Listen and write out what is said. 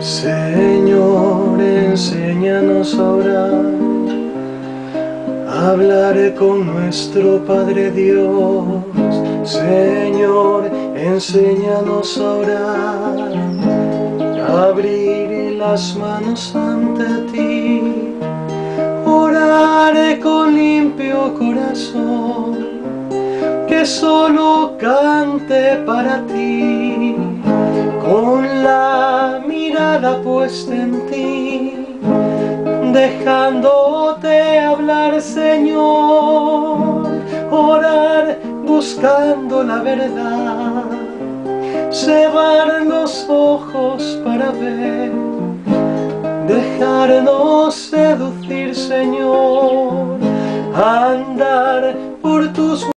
Señor, enséñanos a orar, hablaré con nuestro Padre Dios. Señor, enséñanos a orar, abriré las manos ante ti, oraré con limpio corazón, que solo cante para ti. En ti, dejándote hablar, Señor, orar buscando la verdad, cerrar los ojos para ver, dejarnos seducir, Señor, andar